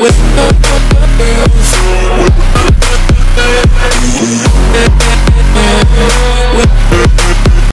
with